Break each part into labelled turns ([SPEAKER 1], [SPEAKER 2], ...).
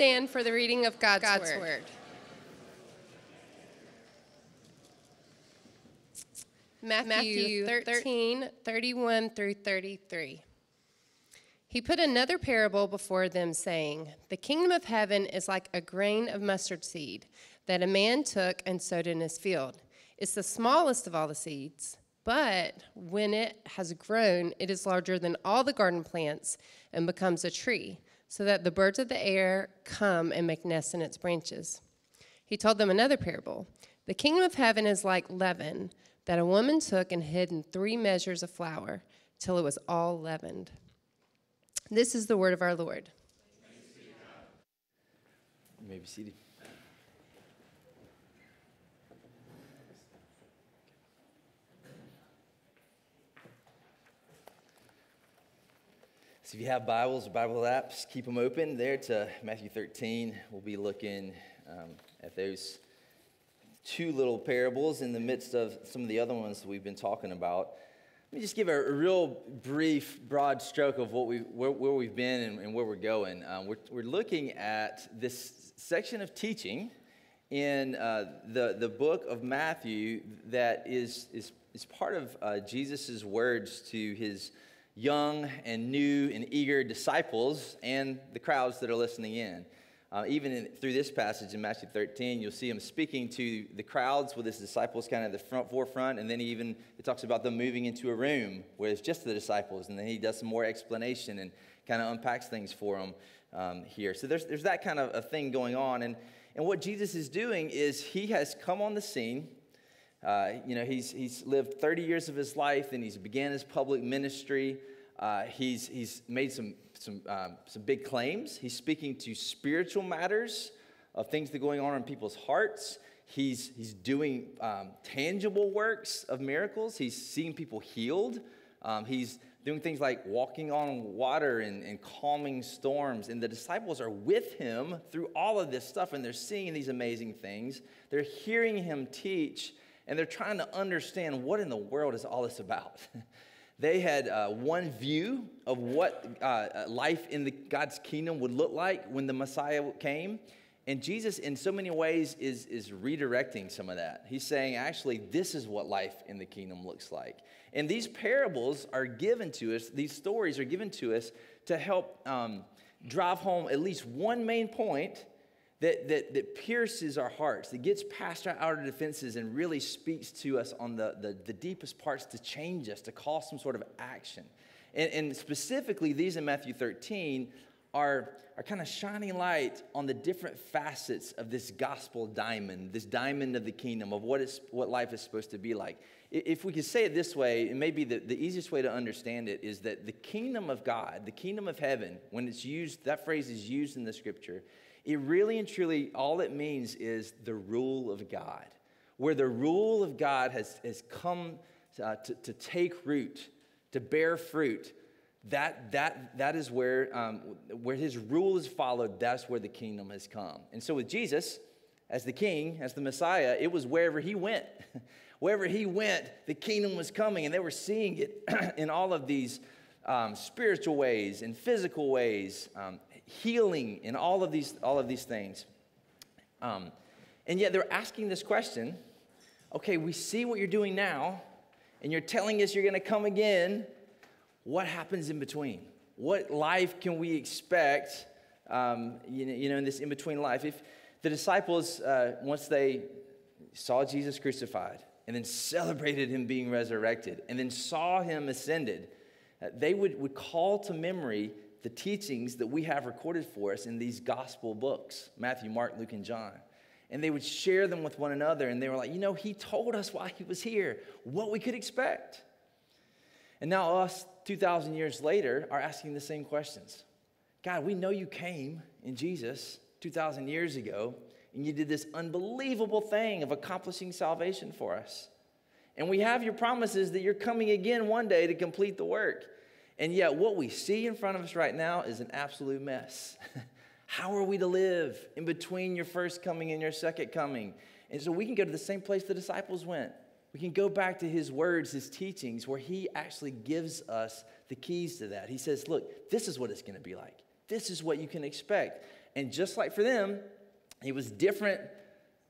[SPEAKER 1] stand for the reading of God's,
[SPEAKER 2] God's
[SPEAKER 1] word.
[SPEAKER 2] word.
[SPEAKER 1] Matthew 13, 31 through 33. He put another parable before them, saying, The kingdom of heaven is like a grain of mustard seed that a man took and sowed in his field. It's the smallest of all the seeds, but when it has grown, it is larger than all the garden plants and becomes a tree, so that the birds of the air come and make nests in its branches. He told them another parable. The kingdom of heaven is like leaven that a woman took and hid in three measures of flour till it was all leavened. This is the word of our Lord.
[SPEAKER 3] Seated. So if you have Bibles or Bible apps, keep them open there to Matthew 13. We'll be looking um, at those two little parables in the midst of some of the other ones that we've been talking about. Let me just give a, real brief, broad stroke of what we, where, where we've been and, and where we're going. Um, we're, we're looking at this section of teaching in uh, the, the book of Matthew that is, is, is part of uh, Jesus' words to his young and new and eager disciples and the crowds that are listening in. Uh, even in, through this passage in Matthew 13, you'll see him speaking to the crowds with his disciples kind of at the front forefront, and then he even it talks about them moving into a room where it's just the disciples, and then he does some more explanation and kind of unpacks things for them um, here. So there's, there's that kind of a thing going on, and, and what Jesus is doing is he has come on the scene. Uh, you know, he's, he's lived 30 years of his life, and he's began his public ministry. Uh, he's, he's made some some, um, some big claims. He's speaking to spiritual matters of things that are going on in people's hearts. He's, he's doing um, tangible works of miracles. He's seeing people healed. Um, he's doing things like walking on water and, and calming storms. And the disciples are with him through all of this stuff, and they're seeing these amazing things. They're hearing him teach, and they're trying to understand what in the world is all this about. They had uh, one view of what uh, uh, life in the, God's kingdom would look like when the Messiah came. And Jesus, in so many ways, is, is redirecting some of that. He's saying, actually, this is what life in the kingdom looks like. And these parables are given to us, these stories are given to us to help um, drive home at least one main point that, that, that pierces our hearts, that gets past our outer defenses and really speaks to us on the, the, the deepest parts to change us, to cause some sort of action. And, and specifically, these in Matthew 13 are, are kind of shining light on the different facets of this gospel diamond, this diamond of the kingdom, of what, is, what life is supposed to be like. If we could say it this way, and maybe the, the easiest way to understand it is that the kingdom of God, the kingdom of heaven, when it's used, that phrase is used in the scripture, it really and truly, all it means is the rule of God, where the rule of God has, has come uh, to, to take root, to bear fruit. That, that, that is where, um, where his rule is followed, that's where the kingdom has come. And so with Jesus, as the king, as the Messiah, it was wherever he went. wherever he went, the kingdom was coming, and they were seeing it in all of these um, spiritual ways and physical ways. Um, healing, and all of these, all of these things. Um, and yet they're asking this question okay, we see what you're doing now, and you're telling us you're going to come again. What happens in between? What life can we expect, um, you, know, you know, in this in between life? If the disciples, uh, once they saw Jesus crucified and then celebrated him being resurrected and then saw him ascended, uh, they would, would call to memory the teachings that we have recorded for us in these gospel books Matthew, Mark, Luke, and John. And they would share them with one another, and they were like, you know, he told us why he was here, what we could expect. And now, us, 2,000 years later, are asking the same questions. God, we know you came in Jesus 2,000 years ago, and you did this unbelievable thing of accomplishing salvation for us. And we have your promises that you're coming again one day to complete the work. And yet, what we see in front of us right now is an absolute mess. How are we to live in between your first coming and your second coming? And so we can go to the same place the disciples went. We can go back to his words, his teachings, where he actually gives us the keys to that. He says, Look, this is what it's going to be like. This is what you can expect. And just like for them, it was different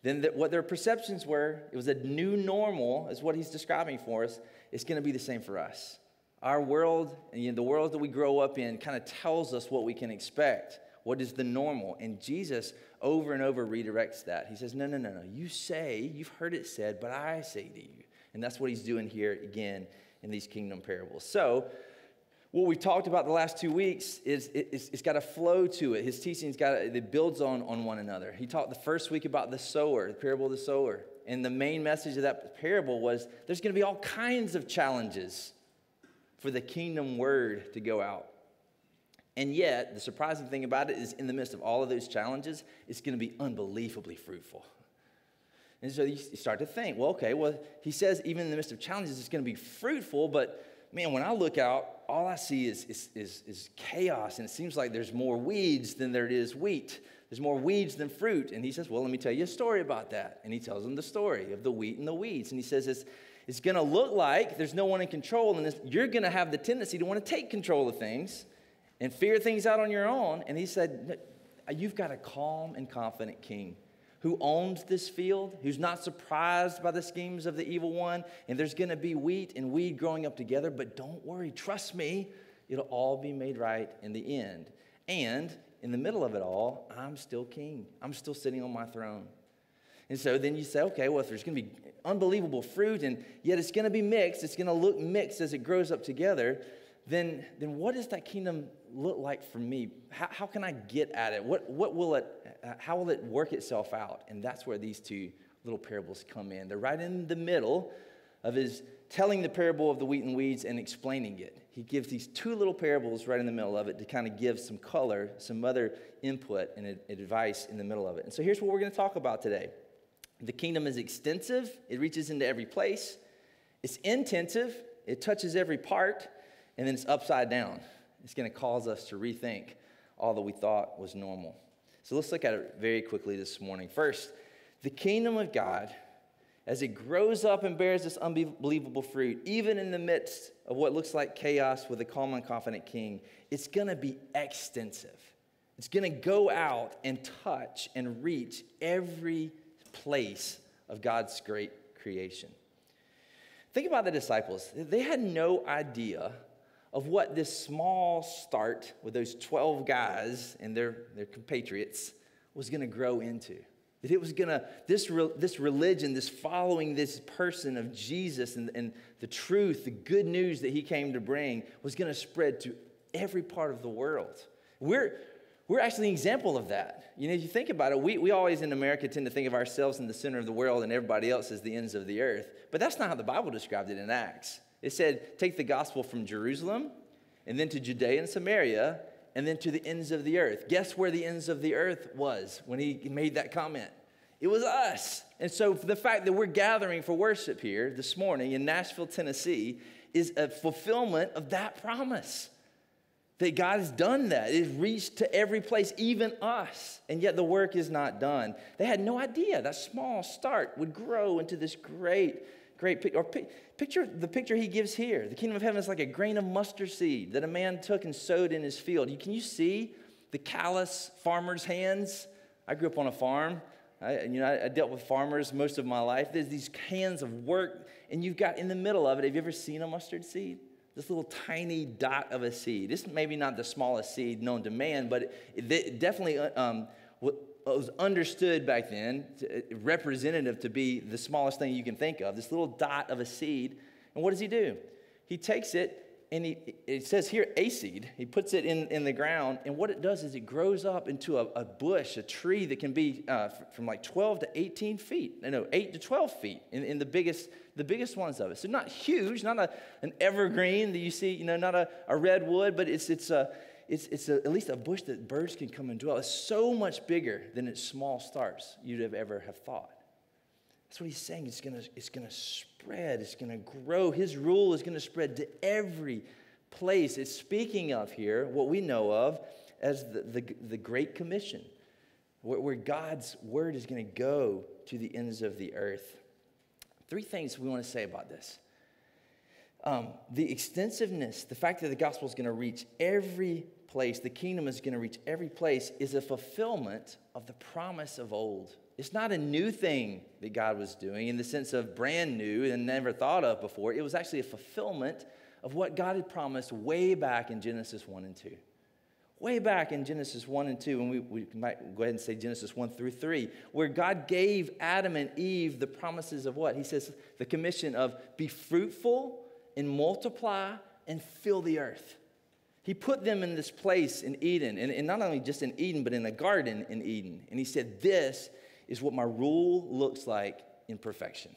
[SPEAKER 3] than the, what their perceptions were. It was a new normal, is what he's describing for us. It's going to be the same for us. Our world, you know, the world that we grow up in, kind of tells us what we can expect. What is the normal? And Jesus over and over redirects that. He says, No, no, no, no. You say, you've heard it said, but I say to you. And that's what he's doing here again in these kingdom parables. So, what we've talked about the last two weeks is it's, it's got a flow to it. His teaching's got it builds on, on one another. He talked the first week about the sower, the parable of the sower. And the main message of that parable was there's going to be all kinds of challenges for the kingdom word to go out. And yet, the surprising thing about it is, in the midst of all of those challenges, it's going to be unbelievably fruitful. And so you start to think, well, okay, well, he says even in the midst of challenges, it's going to be fruitful, but man, when I look out, all I see is, is, is, is, chaos, and it seems like there's more weeds than there is wheat. There's more weeds than fruit. And he says, Well, let me tell you a story about that. And he tells them the story of the wheat and the weeds. And he says, It's, it's going to look like there's no one in control, and you're going to have the tendency to want to take control of things and figure things out on your own. And he said, You've got a calm and confident king who owns this field, who's not surprised by the schemes of the evil one, and there's going to be wheat and weed growing up together, but don't worry, trust me, it'll all be made right in the end. And in the middle of it all, I'm still king. I'm still sitting on my throne. And so then you say, okay, well, if there's going to be unbelievable fruit and yet it's going to be mixed, it's going to look mixed as it grows up together, then, then what does that kingdom look like for me? How, how can I get at it? What, what will it, uh, how will it work itself out? And that's where these two little parables come in. They're right in the middle of his telling the parable of the wheat and weeds and explaining it. He gives these two little parables right in the middle of it to kind of give some color, some other input and advice in the middle of it. And so here's what we're going to talk about today. The kingdom is extensive, it reaches into every place. It's intensive, it touches every part, and then it's upside down. It's going to cause us to rethink all that we thought was normal. So let's look at it very quickly this morning. First, the kingdom of God, as it grows up and bears this unbelievable fruit, even in the midst of what looks like chaos with a calm and confident king, it's going to be extensive. It's going to go out and touch and reach every place of God's great creation. Think about the disciples. They had no idea of what this small start with those 12 guys and their, their compatriots was going to grow into. That it was going to, this, re, this religion, this following this person of Jesus and, and the truth, the good news that he came to bring was going to spread to every part of the world. We're, we're actually an example of that. You know, if you think about it, we, we always in America tend to think of ourselves in the center of the world and everybody else as the ends of the earth. But that's not how the Bible described it in Acts. It said, take the gospel from Jerusalem and then to Judea and Samaria and then to the ends of the earth. Guess where the ends of the earth was when he made that comment? It was us. And so the fact that we're gathering for worship here this morning in Nashville, Tennessee, is a fulfillment of that promise. That God has done that. It's reached to every place, even us. And yet the work is not done. They had no idea that small start would grow into this great Great. Or picture the picture he gives here. The kingdom of heaven is like a grain of mustard seed that a man took and sowed in his field. Can you see the callous farmer's hands? I grew up on a farm. I, you know, I, I dealt with farmers most of my life. There's these hands of work, and you've got in the middle of it. Have you ever seen a mustard seed? This little tiny dot of a seed. This maybe not the smallest seed known to man, but it, it definitely uh, um, was understood back then, to, representative to be the smallest thing you can think of, this little dot of a seed. And what does he do? He takes it and he, it says here a seed. He puts it in, in the ground, and what it does is it grows up into a, a bush, a tree that can be uh, from like 12 to 18 feet. No, no, 8 to 12 feet in, in the biggest the biggest ones of it. So not huge, not a, an evergreen that you see, you know, not a, a redwood, but it's, it's, a, it's, it's a, at least a bush that birds can come and dwell. It's so much bigger than its small stars you'd have ever have thought. That's what he's saying. It's gonna, it's gonna spread, it's gonna grow. His rule is gonna spread to every place. It's speaking of here what we know of as the, the, the Great Commission, where, where God's word is gonna go to the ends of the earth. Three things we want to say about this. Um, the extensiveness, the fact that the gospel is going to reach every place, the kingdom is going to reach every place, is a fulfillment of the promise of old. It's not a new thing that God was doing in the sense of brand new and never thought of before. It was actually a fulfillment of what God had promised way back in Genesis 1 and 2. Way back in Genesis 1 and 2, and we, we might go ahead and say Genesis 1 through 3, where God gave Adam and Eve the promises of what? He says the commission of be fruitful and multiply and fill the earth. He put them in this place in Eden, and, and not only just in Eden, but in a garden in Eden. And he said, This is what my rule looks like in perfection.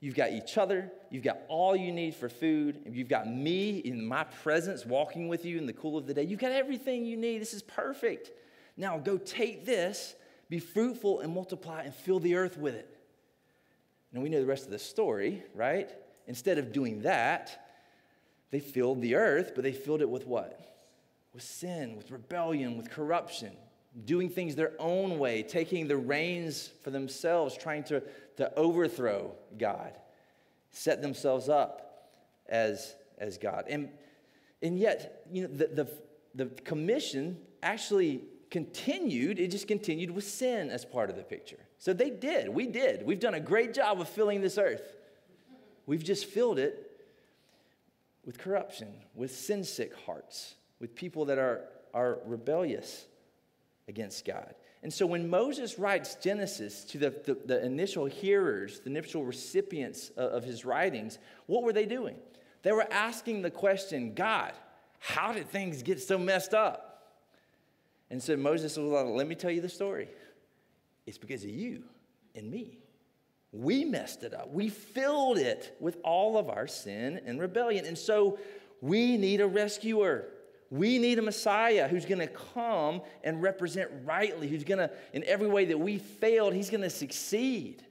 [SPEAKER 3] You've got each other, you've got all you need for food, you've got me in my presence walking with you in the cool of the day. You've got everything you need. This is perfect. Now go take this, be fruitful and multiply and fill the earth with it. Now we know the rest of the story, right? Instead of doing that, they filled the earth, but they filled it with what? With sin, with rebellion, with corruption, doing things their own way, taking the reins for themselves, trying to, to overthrow God, set themselves up as, as God. And, and yet, you know, the, the, the commission actually continued, it just continued with sin as part of the picture. So they did, we did. We've done a great job of filling this earth. We've just filled it with corruption, with sin sick hearts, with people that are, are rebellious against God. And so when Moses writes Genesis to the, the, the initial hearers, the initial recipients of, of his writings, what were they doing? They were asking the question God, how did things get so messed up? And so Moses was like, let me tell you the story. It's because of you and me. We messed it up. We filled it with all of our sin and rebellion. And so we need a rescuer. We need a Messiah who's going to come and represent rightly, who's going to, in every way that we failed, he's going to succeed.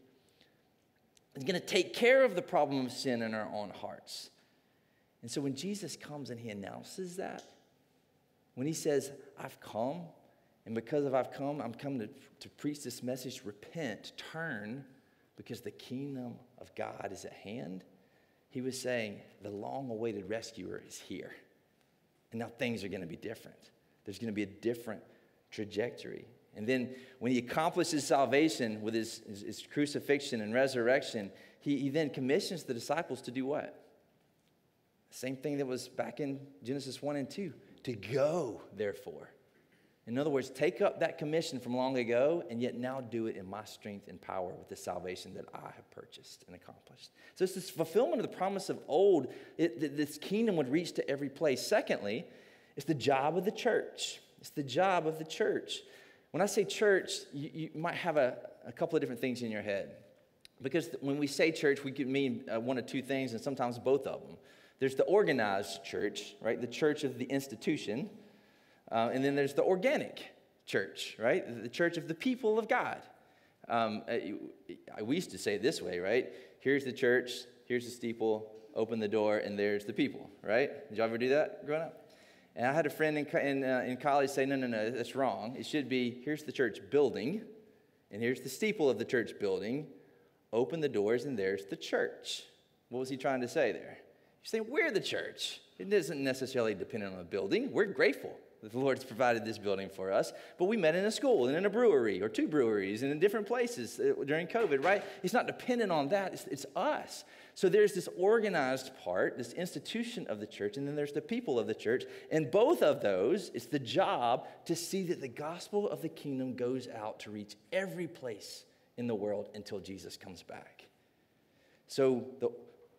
[SPEAKER 3] He's going to take care of the problem of sin in our own hearts. And so when Jesus comes and he announces that, when he says, I've come, and because of I've come, I'm coming to, to preach this message repent, turn, because the kingdom of God is at hand, he was saying, the long awaited rescuer is here. And now things are going to be different. There's going to be a different trajectory. And then when he accomplishes salvation with his, his, his crucifixion and resurrection, he, he then commissions the disciples to do what? Same thing that was back in Genesis 1 and 2 to go, therefore, in other words, take up that commission from long ago and yet now do it in my strength and power with the salvation that I have purchased and accomplished. So it's this fulfillment of the promise of old, that this kingdom would reach to every place. Secondly, it's the job of the church. It's the job of the church. When I say church, you, you might have a, a, couple of different things in your head. Because when we say church, we could mean uh, one of two things, and sometimes both of them. There's the organized church, right? The church of the institution uh, and then there's the organic church, right? The church of the people of God. Um, uh, we used to say this way, right? Here's the church, here's the steeple, open the door, and there's the people, right? Did y'all ever do that growing up? And I had a friend in, in, uh, in college say, no, no, no, that's wrong. It should be here's the church building, and here's the steeple of the church building. Open the doors, and there's the church. What was he trying to say there? He's saying, we're the church. It doesn't necessarily depend on a building. We're grateful the Lord's provided this building for us. But we met in a school and in a brewery or two breweries and in different places uh, during COVID, right? It's not dependent on that, it's, it's us. So there's this organized part, this institution of the church, and then there's the people of the church. And both of those, it's the job to see that the gospel of the kingdom goes out to reach every place in the world until Jesus comes back. So the,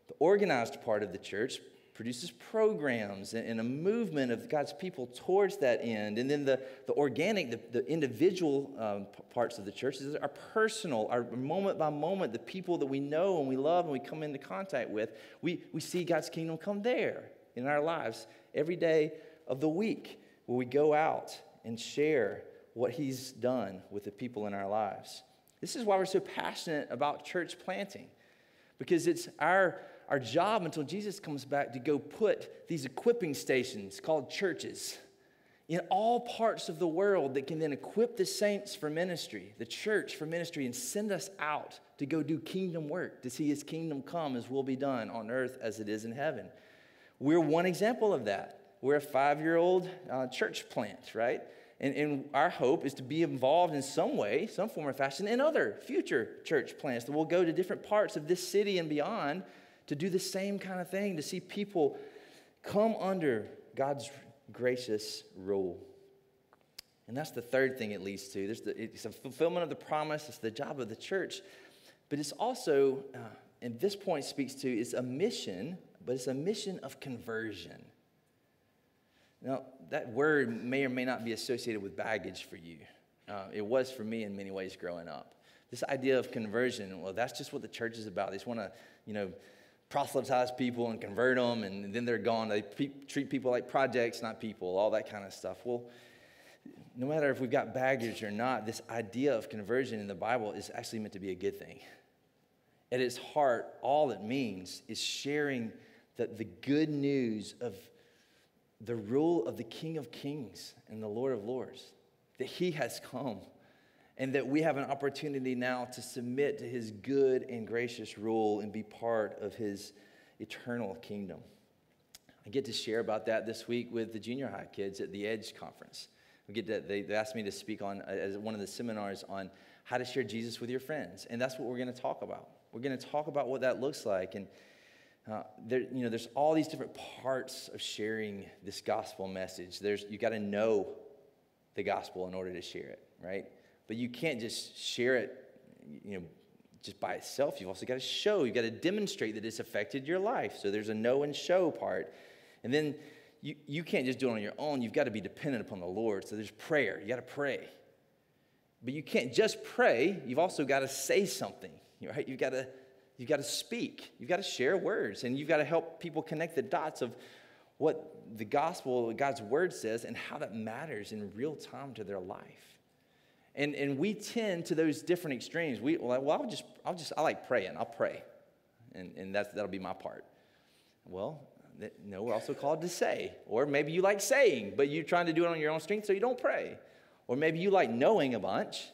[SPEAKER 3] the organized part of the church produces programs and, a movement of God's people towards that end. And then the, the organic, the, the individual um, parts of the church is our personal, our moment by moment, the people that we know and we love and we come into contact with. We, we see God's kingdom come there in our lives every day of the week where we go out and share what He's done with the people in our lives. This is why we're so passionate about church planting because it's our our job until Jesus comes back to go put these equipping stations called churches in all parts of the world that can then equip the saints for ministry, the church for ministry, and send us out to go do kingdom work, to see his kingdom come as will be done on earth as it is in heaven. We're one example of that. we're a five year old uh, church plant, right? And, and our hope is to be involved in some way, some form or fashion, in other future church plants that will go to different parts of this city and beyond to do the same kind of thing, to see people come under God's gracious rule. And that's the third thing it leads to. There's the, it's a fulfillment of the promise, it's the job of the church. But it's also, uh, and this point speaks to, it's a mission, but it's a mission of conversion. Now, that word may or may not be associated with baggage for you. Uh, it was for me in many ways growing up. This idea of conversion, well, that's just what the church is about. They just want to, you know, proselytize people and convert them, and then they're gone. They pe- treat people like projects, not people, all that kind of stuff. Well, no matter if we've got baggage or not, this idea of conversion in the Bible is actually meant to be a good thing. At its heart, all it means is sharing the, the good news of the rule of the King of Kings and the Lord of Lords, that He has come, and that we have an opportunity now to submit to His good and gracious rule and be part of His eternal kingdom. I get to share about that this week with the junior high kids at the Edge conference. We get to, they, asked me to speak on as one of the seminars on how to share Jesus with your friends, and that's what we're going to talk about. We're going to talk about what that looks like and uh, there, you know, there's all these different parts of sharing this gospel message. There's, you got to know the gospel in order to share it, right? But you can't just share it, you know, just by itself. You've also got to show. You've got to demonstrate that it's affected your life. So there's a know and show part. And then you, you can't just do it on your own. You've got to be dependent upon the Lord. So there's prayer. You got to pray. But you can't just pray. You've also got to say something, right? You've got to You've got to speak. You've got to share words. And you've got to help people connect the dots of what the gospel, God's word says, and how that matters in real time to their life. And, and we tend to those different extremes. We, well, I'll just, I'll just, I like praying. I'll pray. And, and that's, that'll be my part. Well, no, we're also called to say. Or maybe you like saying, but you're trying to do it on your own strength, so you don't pray. Or maybe you like knowing a bunch,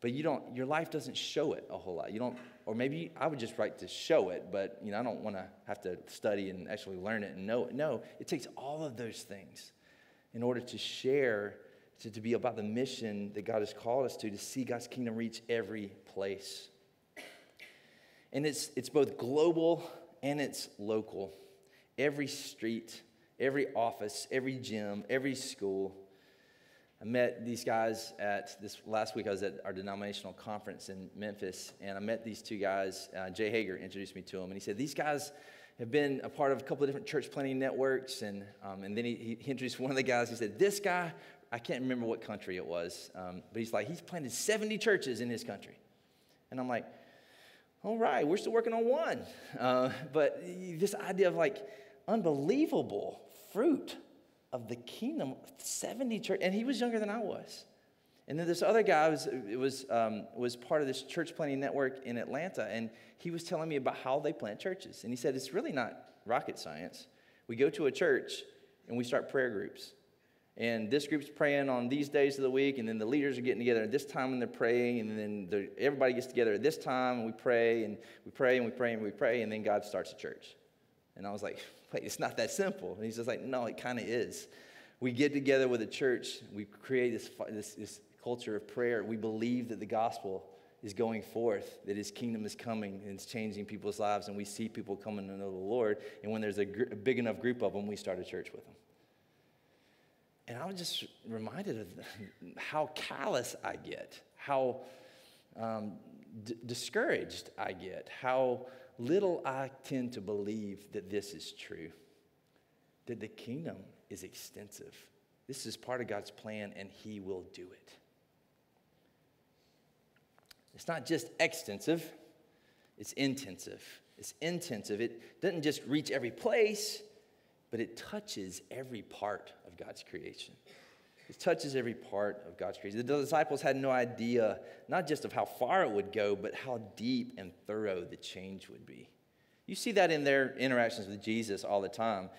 [SPEAKER 3] but you don't, your life doesn't show it a whole lot. You don't or maybe I would just write to show it, but you know, I don't want to have to study and actually learn it and know it. No, it takes all of those things in order to share, to, to be about the mission that God has called us to, to see God's kingdom reach every place. And it's, it's both global and it's local. Every street, every office, every gym, every school, I met these guys at this last week. I was at our denominational conference in Memphis, and I met these two guys. Uh, Jay Hager introduced me to them, and he said these guys have been a part of a couple of different church planting networks. And um, and then he, he, introduced one of the guys. He said this guy, I can't remember what country it was, um, but he's like he's planted 70 churches in his country, and I'm like, all right, we're still working on one. Uh, but this idea of like unbelievable fruit of the kingdom, 70 church, and he was younger than I was. And then this other guy was, was, um, was part of this church planting network in Atlanta, and he was telling me about how they plant churches. And he said, It's really not rocket science. We go to a church and we start prayer groups. And this group's praying on these days of the week, and then the leaders are getting together at this time and they're praying, and then everybody gets together at this time and we pray, and we pray and we pray and we pray, and then God starts a church. And I was like, wait, it's not that simple. And he's just like, no, it kind of is. We get together with a church, we create this, this, this culture of prayer. We believe that the gospel is going forth, that his kingdom is coming and it's changing people's lives, and we see people coming to know the Lord. And when there's a, gr- a big enough group of them, we start a church with them. And I was just reminded of how callous I get, how um, d- discouraged I get, how little I tend to believe that this is true, that the kingdom is extensive. This is part of God's plan, and He will do it. It's not just extensive, it's intensive. It's intensive. It doesn't just reach every place, but it touches every part of God's creation. It touches every part of God's creation. The disciples had no idea, not just of how far it would go, but how deep and thorough the change would be. You see that in their interactions with Jesus all the time.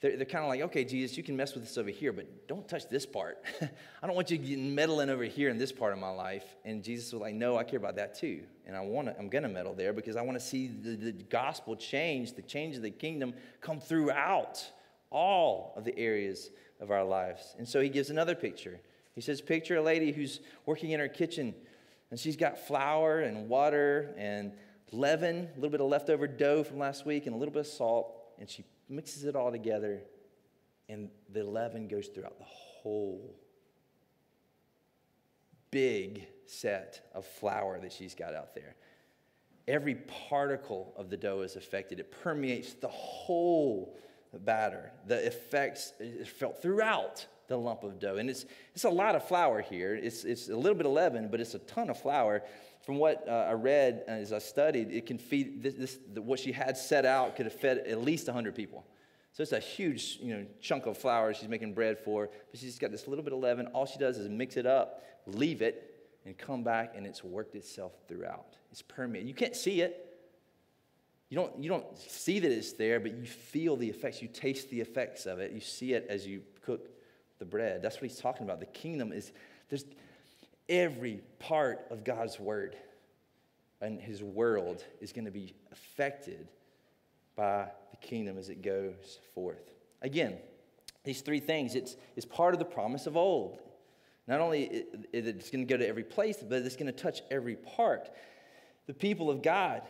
[SPEAKER 3] They're, they're kind of like, okay, Jesus, you can mess with this over here, but don't touch this part. I don't want you getting meddling over here in this part of my life. And Jesus was like, no, I care about that too. And I want to, I'm going to meddle there because I want to see the, the gospel change, the change of the kingdom come throughout all of the areas of our lives. And so he gives another picture. He says, Picture a lady who's working in her kitchen and she's got flour and water and leaven, a little bit of leftover dough from last week, and a little bit of salt, and she mixes it all together, and the leaven goes throughout the whole big set of flour that she's got out there. Every particle of the dough is affected. It permeates the whole batter. The effects is felt throughout the lump of dough. And it's, it's a lot of flour here. It's, it's a little bit of leaven, but it's a ton of flour. From what uh, I read as I studied, it can feed this, this the, what she had set out could have fed at least 100 people. So it's a huge you know, chunk of flour she's making bread for, but she's got this little bit of leaven. All she does is mix it up, leave it, and come back, and it's worked itself throughout. It's permeated. You can't see it. You don't, you don't see that it's there, but you feel the effects. You taste the effects of it. You see it as you cook the bread. That's what he's talking about. The kingdom is there's every part of God's word and his world is going to be affected by the kingdom as it goes forth. Again, these three things, it's, it's part of the promise of old. Not only is it's going to go to every place, but it's going to touch every part. The people of God,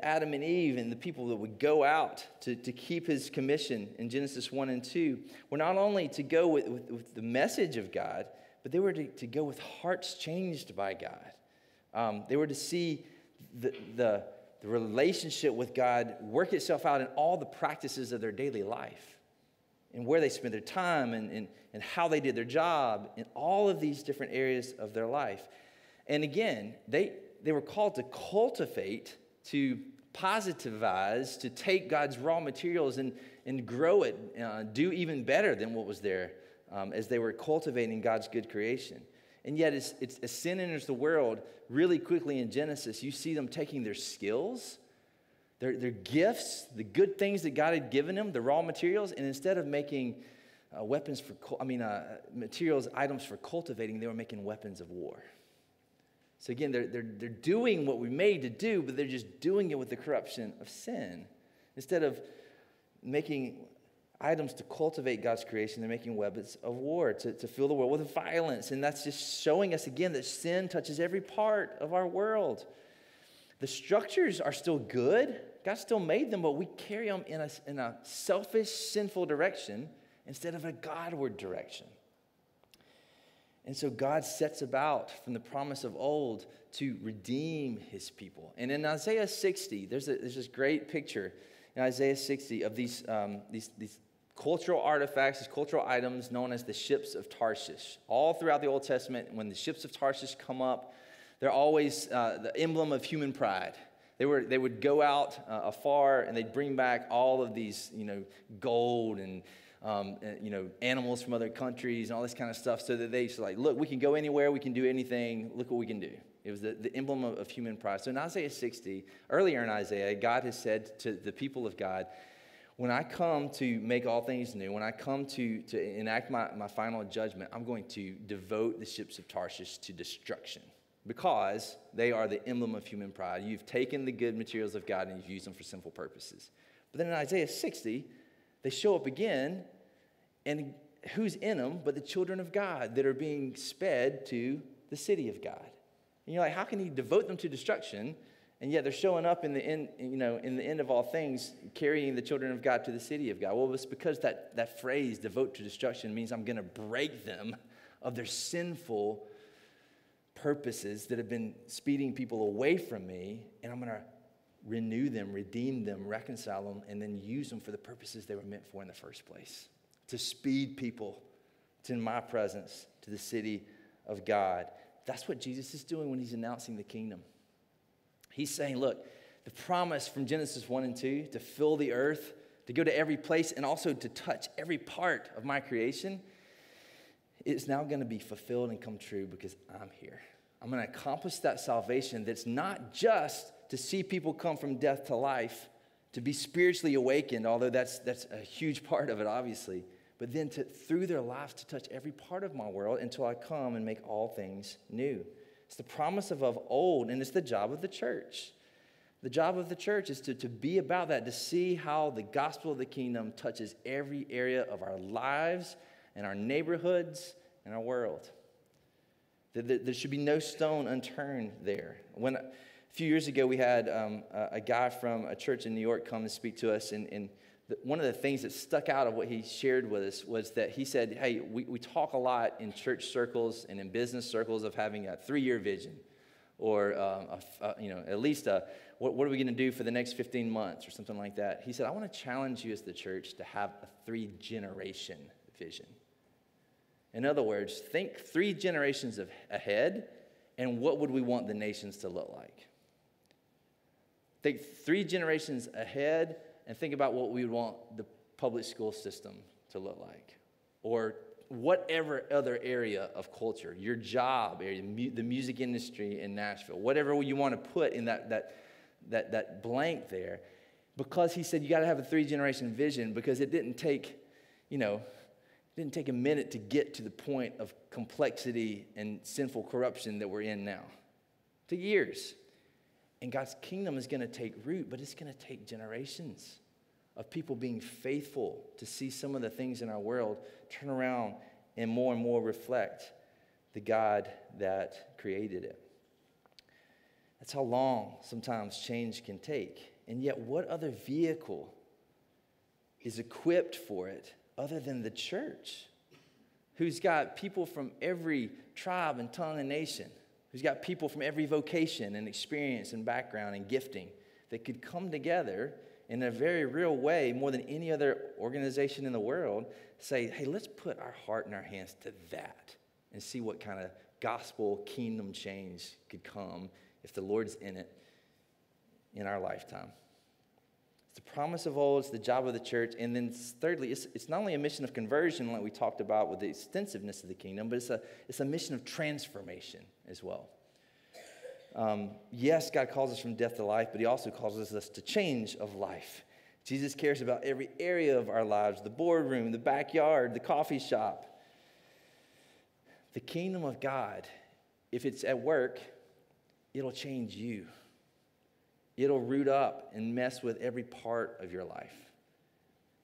[SPEAKER 3] Adam and Eve, and the people that would go out to, to keep his commission in Genesis 1 and 2, were not only to go with, with, with the message of God, but they were to, to go with hearts changed by God. Um, they were to see the, the, the relationship with God work itself out in all the practices of their daily life and where they spent their time and, and, and how they did their job in all of these different areas of their life. And again, they, they were called to cultivate, to positivize, to take God's raw materials and, and grow it, uh, do even better than what was there um, as they were cultivating God's good creation. And yet, it's, as sin enters the world really quickly in Genesis, you see them taking their skills their, their gifts, the good things that God had given them, the raw materials, and instead of making uh, weapons for, I mean, uh, materials, items for cultivating, they were making weapons of war. So again, they're, they're, they're doing what we made to do, but they're just doing it with the corruption of sin. Instead of making items to cultivate God's creation, they're making weapons of war to, to fill the world with violence. And that's just showing us again that sin touches every part of our world. The structures are still good, God still made them, but we carry them in a, in a selfish, sinful direction instead of a Godward direction. And so God sets about from the promise of old to redeem his people. And in Isaiah 60, there's, a, there's this great picture in Isaiah 60 of these, um, these, these cultural artifacts, these cultural items known as the ships of Tarshish. All throughout the Old Testament, when the ships of Tarshish come up, they're always uh, the emblem of human pride. They, were, they would go out uh, afar and they'd bring back all of these, you know, gold and, um, you know, animals from other countries and all this kind of stuff so that they just like, look, we can go anywhere, we can do anything, look what we can do. It was the, the emblem of, of human pride. So in Isaiah 60, earlier in Isaiah, God has said to the people of God, when I come to make all things new, when I come to, to enact my, my final judgment, I'm going to devote the ships of Tarshish to destruction because they are the emblem of human pride. You've taken the good materials of God and you've used them for sinful purposes. But then in Isaiah 60, they show up again, and who's in them but the children of God that are being sped to the city of God? And you're like, how can he devote them to destruction? And yet they're showing up in the end, you know, in the end of all things, carrying the children of God to the city of God. Well, it's because that, that phrase, devote to destruction, means I'm going to break them of their sinful purposes that have been speeding people away from me, and I'm going to renew them, redeem them, reconcile them, and then use them for the purposes they were meant for in the first place to speed people to my presence, to the city of God. That's what Jesus is doing when he's announcing the kingdom. He's saying, look, the promise from Genesis 1 and 2 to fill the earth, to go to every place, and also to touch every part of my creation is now going to be fulfilled and come true because I'm here. I'm going to accomplish that salvation that's not just to see people come from death to life, to be spiritually awakened, although that's, that's a huge part of it, obviously, but then to, through their lives to touch every part of my world until I come and make all things new. It's the promise of, of old, and it's the job of the church The job of the church is to, to be about that, to see how the gospel of the kingdom touches every area of our lives and our neighborhoods and our world. There, there should be no stone unturned there. When a few years ago we had um, a, guy from a church in New York come and speak to us, and, and the, one of the things that stuck out of what he shared with us was that he said, "Hey, we, we talk a lot in church circles and in business circles of having a three-year vision." or um, a, a, you know, at least a, what, what are we going to do for the next 15 months or something like that. He said, I want to challenge you as the church to have a three generation vision. In other words, think three generations of, ahead and what would we want the nations to look like? Think three generations ahead and think about what we want the public school system to look like. Or whatever other area of culture, your job area, the music industry in Nashville, whatever you want to put in that, that, that, that blank there, because he said you got to have a three generation vision because it didn't take, you know, it didn't take a minute to get to the point of complexity and sinful corruption that we're in now. It took years. And God's kingdom is going to take root, but it's going to take generations of people being faithful to see some of the things in our world turn around and more and more reflect the God that created it. That's how long sometimes change can take. And yet, what other vehicle is equipped for it other than the church, who's got people from every tribe and tongue and nation, who's got people from every vocation and experience and background and gifting that could come together in a very real way, more than any other organization in the world, say, hey, let's put our heart and our hands to that and see what kind of gospel kingdom change could come if the Lord's in it in our lifetime. It's the promise of old, it's the job of the church. And then, thirdly, it's, it's not only a mission of conversion, like we talked about with the extensiveness of the kingdom, but it's a, it's a mission of transformation as well. Um, yes, God calls us from death to life, but He also calls us to change of life. Jesus cares about every area of our lives the boardroom, the backyard, the coffee shop. The kingdom of God, if it's at work, it'll change you. It'll root up and mess with every part of your life.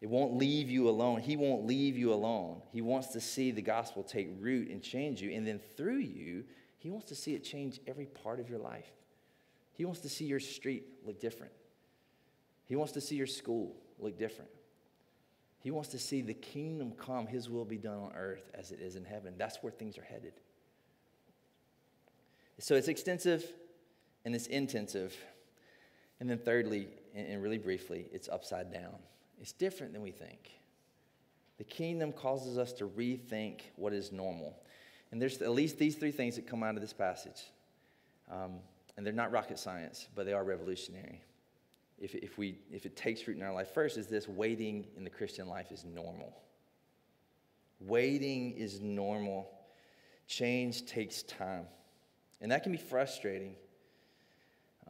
[SPEAKER 3] It won't leave you alone. He won't leave you alone. He wants to see the gospel take root and change you. And then through you, he wants to see it change every part of your life. He wants to see your street look different. He wants to see your school look different. He wants to see the kingdom come, His will be done on earth as it is in heaven. That's where things are headed. So it's extensive and it's intensive. And then, thirdly, and really briefly, it's upside down. It's different than we think. The kingdom causes us to rethink what is normal. And there's at least these three things that come out of this passage. Um, and they're not rocket science, but they are revolutionary. If, if, we, if it takes root in our life, first is this waiting in the Christian life is normal. Waiting is normal. Change takes time. And that can be frustrating.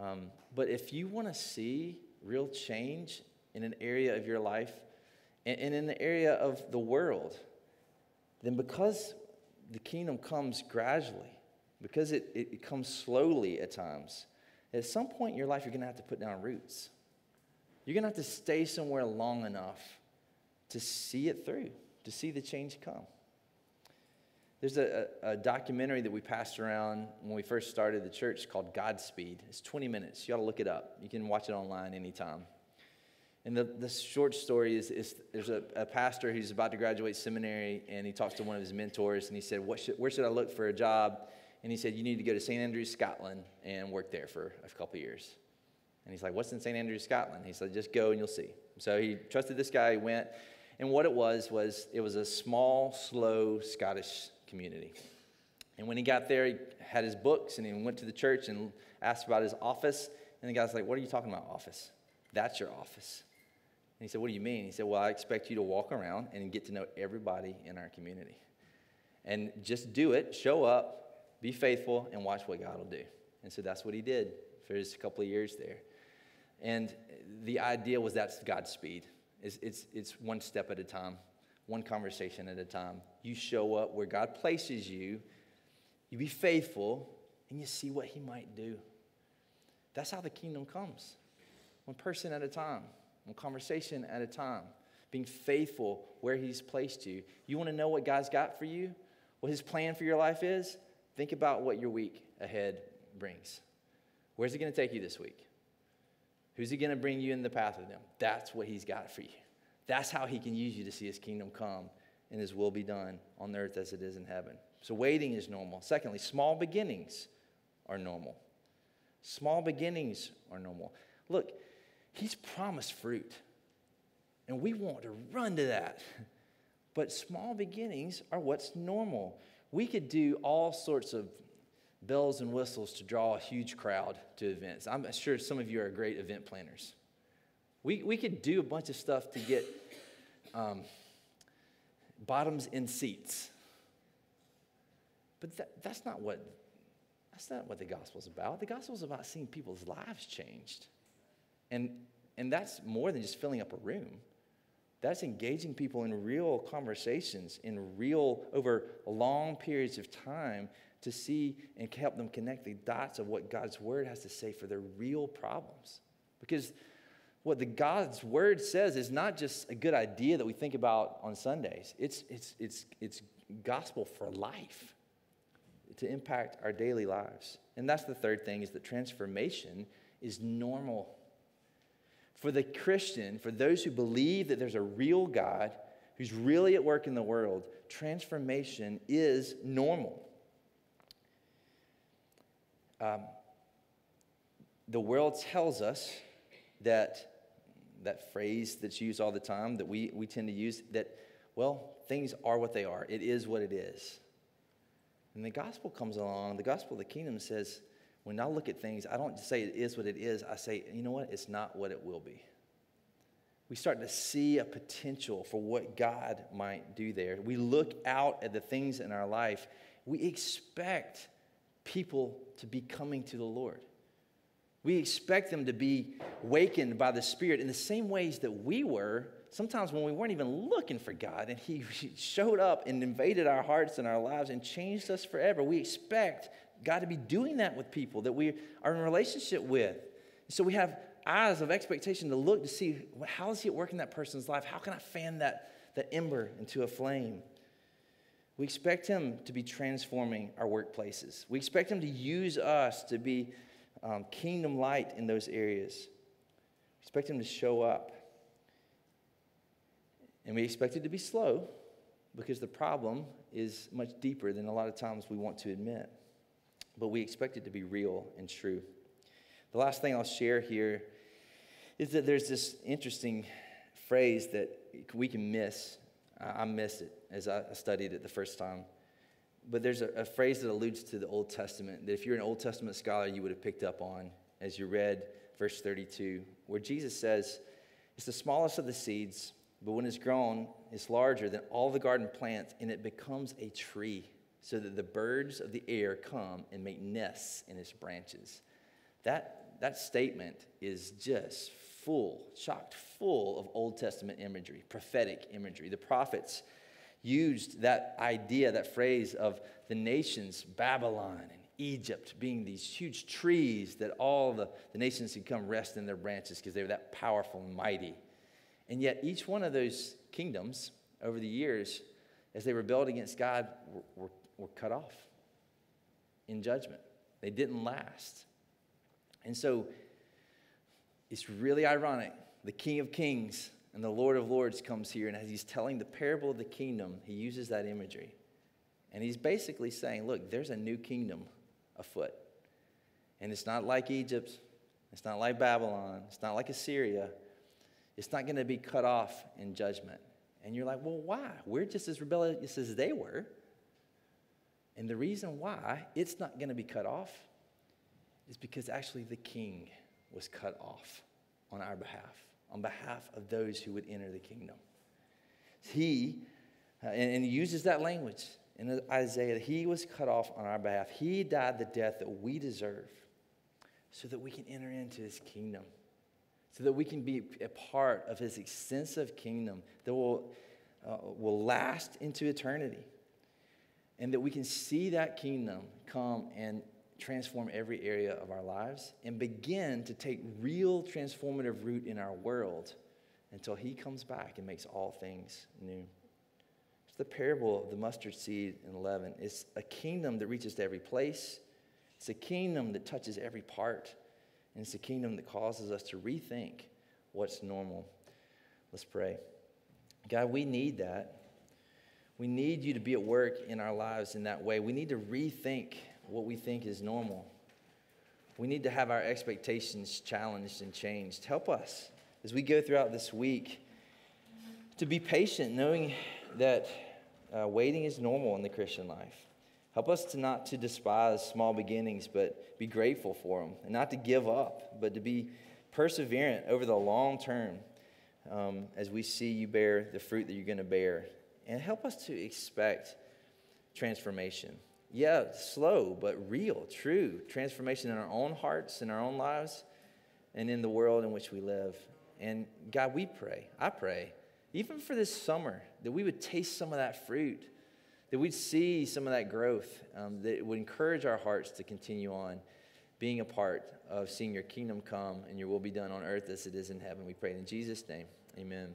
[SPEAKER 3] Um, but if you want to see real change in an area of your life and, and in the area of the world, then because the kingdom comes gradually because it, it, comes slowly at times. At some point in your life, you're going to have to put down roots. You're going to have to stay somewhere long enough to see it through, to see the change come. There's a, a, documentary that we passed around when we first started the church called Godspeed. It's 20 minutes. You ought to look it up. You can watch it online anytime. And the, the short story is, is there's a, a, pastor who's about to graduate seminary, and he talks to one of his mentors, and he said, what should, Where should I look for a job? And he said, You need to go to St. Andrews, Scotland, and work there for a couple years. And he's like, What's in St. Andrews, Scotland? He said, Just go and you'll see. So he trusted this guy, he went. And what it was, was it was a small, slow Scottish community. And when he got there, he had his books and he went to the church and asked about his office. And the guy's like, What are you talking about, office? That's your office. And he said, What do you mean? He said, Well, I expect you to walk around and get to know everybody in our community. And just do it, show up, be faithful, and watch what God will do. And so that's what he did for his couple of years there. And the idea was that's Godspeed. It's, it's, it's one step at a time, one conversation at a time. You show up where God places you, you be faithful, and you see what he might do. That's how the kingdom comes. One person at a time, one conversation at a time, being faithful where He's placed you. You want to know what God's got for you? What His plan for your life is? Think about what your week ahead brings. Where's He going to take you this week? Who's He going to bring you in the path of them? That's what He's got for you. That's how He can use you to see His kingdom come and His will be done on earth as it is in heaven. So waiting is normal. Secondly, small beginnings are normal. Small beginnings are normal. Look, He's promised fruit, and we want to run to that. But small beginnings are what's normal. We could do all sorts of bells and whistles to draw a huge crowd to events. I'm sure some of you are great event planners. We, we could do a bunch of stuff to get um, bottoms in seats. But that, that's not what that's not what the gospel is about. The gospel is about seeing people's lives changed. And, and that's more than just filling up a room. That's engaging people in real conversations, in real, over long periods of time to see and help them connect the dots of what God's word has to say for their real problems. Because what the God's word says is not just a good idea that we think about on Sundays. It's, it's, it's, it's gospel for life to impact our daily lives. And that's the third thing is that transformation is normal. For the Christian, for those who believe that there's a real God who's really at work in the world, transformation is normal. Um, the world tells us that that phrase that's used all the time that we, we tend to use that, well, things are what they are. It is what it is. And the gospel comes along, the gospel of the kingdom says, when I look at things, I don't say it is what it is. I say, you know what? It's not what it will be. We start to see a potential for what God might do there. We look out at the things in our life. We expect people to be coming to the Lord. We expect them to be wakened by the Spirit in the same ways that we were sometimes when we weren't even looking for God and He showed up and invaded our hearts and our lives and changed us forever. We expect God to be doing that with people that we are in relationship with. So we have eyes of expectation to look to see how is He at work in that person's life? How can I fan that, that ember into a flame? We expect Him to be transforming our workplaces. We expect Him to use us to be um, kingdom light in those areas. We expect Him to show up. And we expect it to be slow because the problem is much deeper than a lot of times we want to admit. But we expect it to be real and true. The last thing I'll share here is that there's this interesting phrase that we can miss. I missed it as I studied it the first time. But there's a, a phrase that alludes to the Old Testament that if you're an Old Testament scholar, you would have picked up on as you read verse 32, where Jesus says, It's the smallest of the seeds but when it's grown, it's larger than all the garden plants, and it becomes a tree, so that the birds of the air come and make nests in its branches. That, that statement is just full, chocked full of Old Testament imagery, prophetic imagery. The prophets used that idea, that phrase of the nations, Babylon and Egypt, being these huge trees that all the, the nations could come rest in their branches because they were that powerful and mighty. And yet, each one of those kingdoms over the years, as they rebelled against God, were, were, were cut off in judgment. They didn't last. And so, it's really ironic. The King of Kings and the Lord of Lords comes here, and as he's telling the parable of the kingdom, he uses that imagery. And he's basically saying, Look, there's a new kingdom afoot. And it's not like Egypt, it's not like Babylon, it's not like Assyria. It's not going to be cut off in judgment. And you're like, well, why? We're just as rebellious as they were. And the reason why it's not going to be cut off is because actually the king was cut off on our behalf, on behalf of those who would enter the kingdom. He, uh, and, and he uses that language in Isaiah, he was cut off on our behalf. He died the death that we deserve so that we can enter into his kingdom so that we can be a part of his extensive kingdom that will, uh, will last into eternity. And that we can see that kingdom come and transform every area of our lives and begin to take real transformative root in our world until He comes back and makes all things new. It's the parable of the mustard seed and leaven. It's a kingdom that reaches to every place, it's a kingdom that touches every part, and it's a kingdom that causes us to rethink what's normal. Let's pray. God, we need that. We need you to be at work in our lives in that way. We need to rethink what we think is normal. We need to have our expectations challenged and changed. Help us as we go throughout this week to be patient, knowing that uh, waiting is normal in the Christian life. Help us to not to despise small beginnings, but be grateful for them, and not to give up, but to be perseverant over the long term um, as we see you bear the fruit that you're going to bear. And help us to expect transformation. Yeah, slow, but real, true transformation in our own hearts, in our own lives, and in the world in which we live. And God, we pray, I pray, even for this summer, that we would taste some of that fruit, that we'd see some of that growth, um, that would encourage our hearts to continue on being a part of seeing your kingdom come and your will be done on earth as it is in heaven. We pray in Jesus' name. Amen.